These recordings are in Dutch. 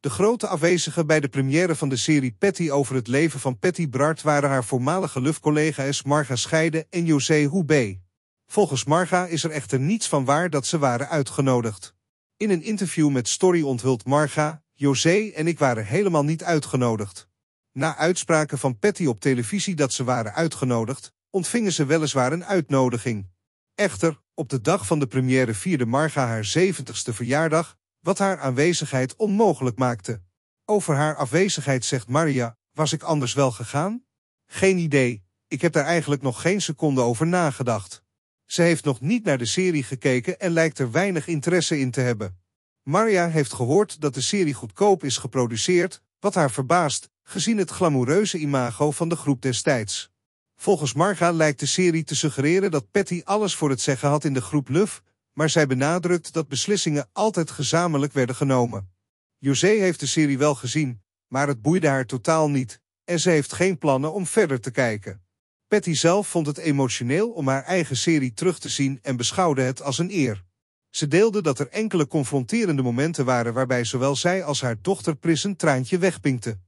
De grote afwezigen bij de première van de serie Patty over het leven van Patty Bart waren haar voormalige lufcollega's Marga Scheide en José Houbé. Volgens Marga is er echter niets van waar dat ze waren uitgenodigd. In een interview met Story onthult Marga, José en ik waren helemaal niet uitgenodigd. Na uitspraken van Patty op televisie dat ze waren uitgenodigd, ontvingen ze weliswaar een uitnodiging. Echter, op de dag van de première vierde Marga haar 70ste verjaardag, wat haar aanwezigheid onmogelijk maakte. Over haar afwezigheid zegt Maria, was ik anders wel gegaan? Geen idee, ik heb daar eigenlijk nog geen seconde over nagedacht. Ze heeft nog niet naar de serie gekeken en lijkt er weinig interesse in te hebben. Maria heeft gehoord dat de serie goedkoop is geproduceerd, wat haar verbaast, gezien het glamoureuze imago van de groep destijds. Volgens Marga lijkt de serie te suggereren dat Patty alles voor het zeggen had in de groep Luf, maar zij benadrukt dat beslissingen altijd gezamenlijk werden genomen. José heeft de serie wel gezien, maar het boeide haar totaal niet, en ze heeft geen plannen om verder te kijken. Patty zelf vond het emotioneel om haar eigen serie terug te zien en beschouwde het als een eer. Ze deelde dat er enkele confronterende momenten waren waarbij zowel zij als haar dochter Pris een traantje wegpinkte.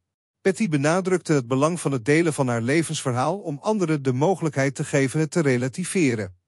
Patty benadrukte het belang van het delen van haar levensverhaal om anderen de mogelijkheid te geven het te relativeren.